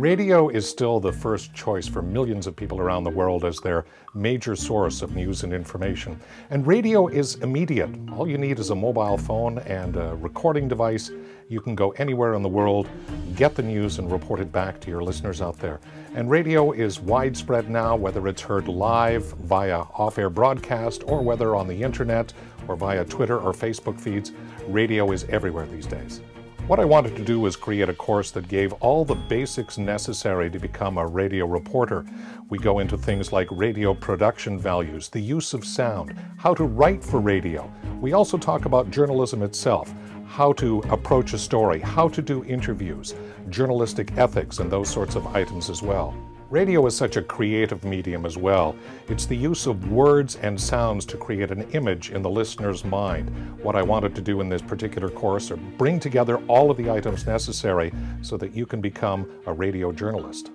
Radio is still the first choice for millions of people around the world as their major source of news and information. And radio is immediate. All you need is a mobile phone and a recording device. You can go anywhere in the world, get the news, and report it back to your listeners out there. And radio is widespread now, whether it's heard live via off air broadcast or whether on the internet or via Twitter or Facebook feeds. Radio is everywhere these days. What I wanted to do was create a course that gave all the basics necessary to become a radio reporter. We go into things like radio production values, the use of sound, how to write for radio. We also talk about journalism itself, how to approach a story, how to do interviews, journalistic ethics, and those sorts of items as well. Radio is such a creative medium as well. It's the use of words and sounds to create an image in the listener's mind. What I wanted to do in this particular course are bring together all of the items necessary so that you can become a radio journalist.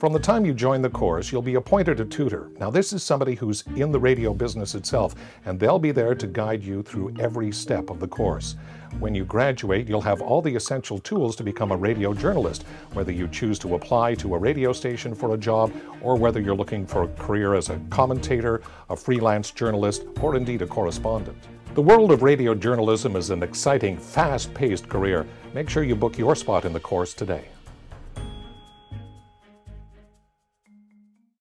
From the time you join the course, you'll be appointed a tutor. Now, this is somebody who's in the radio business itself, and they'll be there to guide you through every step of the course. When you graduate, you'll have all the essential tools to become a radio journalist, whether you choose to apply to a radio station for a job, or whether you're looking for a career as a commentator, a freelance journalist, or indeed a correspondent. The world of radio journalism is an exciting, fast paced career. Make sure you book your spot in the course today.